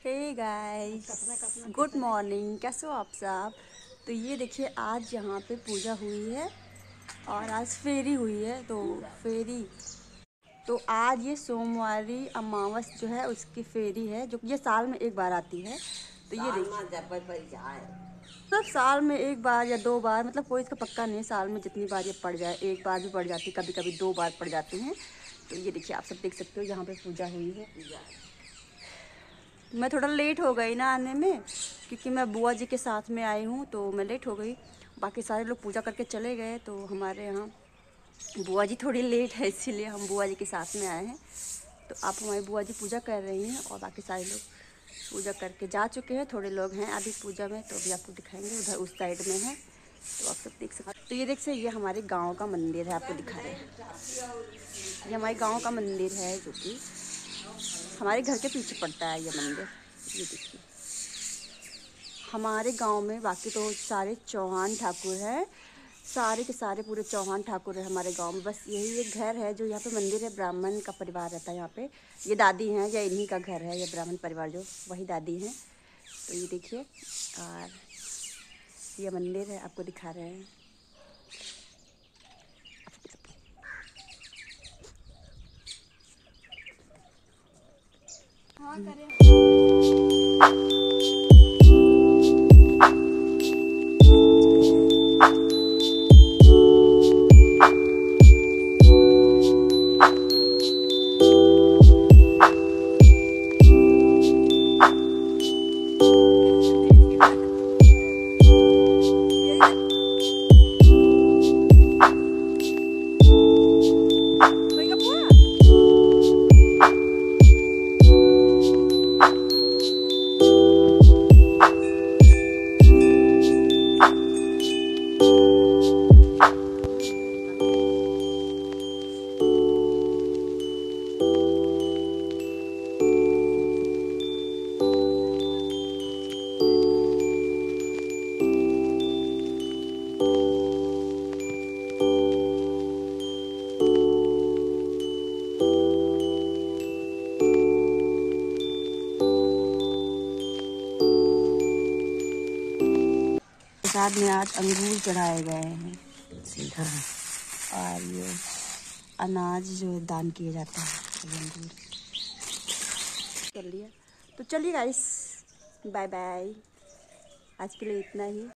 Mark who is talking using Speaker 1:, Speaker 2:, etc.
Speaker 1: Hey guys good morning कैसे हो आप साहब तो ये देखिए आज यहाँ पे पूजा हुई है और आज फेरी हुई है तो फेरी। तो आज ये सोमवारी अमावस जो है उसकी फेरी है जो ये साल में एक बार आती है। तो ये देखिए। मतलब साल में एक बार या दो बार मतलब कोई इसका पक्का नहीं साल में जितनी बार ये पड़ जाए एक बार भी पड़ जाती कभी कभी दो बार पड़ जाती हैं। तो ये देखिए आप सब देख सकते हो यहाँ पे पूजा हुई है। मैं थोड़ा लेट हो गई ना आने में, क्योंकि मैं बुआ जी के साथ में आई हूँ तो मैं लेट हो गई। बाकी सारे लोग पूजा करके चले गए तो हमारे यहाँ बुआ जी थोड़ी लेट है, इसीलिए हम बुआ जी के साथ में आए हैं। तो आप हमारी बुआ जी पूजा कर रही हैं और बाकी सारे लोग पूजा करके जा चुके हैं, थोड़े लोग हैं अभी पूजा में तो अभी आपको दिखाएँगे, उधर उस साइड में है। तो आप सब देख सकते तो ये देख सकते ये हमारे गाँव का मंदिर है, आपको दिखा रहे हैं। ये हमारे गाँव का मंदिर है जो कि हमारे घर के पीछे पड़ता है ये मंदिर। ये देखिए। हमारे गाँव में बाकी तो सारे चौहान ठाकुर हैं। सारे के सारे पूरे चौहान ठाकुर है हमारे गाँव में। बस यही एक घर है जो यहाँ पे मंदिर है, ब्राह्मण का परिवार रहता है यहाँ पे। ये दादी हैं या इन्हीं का घर है, ये ब्राह्मण परिवार जो, वही दादी हैं। तो ये देखिए, और ये मंदिर है, आपको दिखा रहे हैं। हाँ करें। प्रसाद में आज अंगूर चढ़ाए गए हैं। सीधा। और ये अनाज जो दान किया जाता है अंगूर। कर लिया तो चलिए गाइस बाय बाय आज के लिए इतना ही।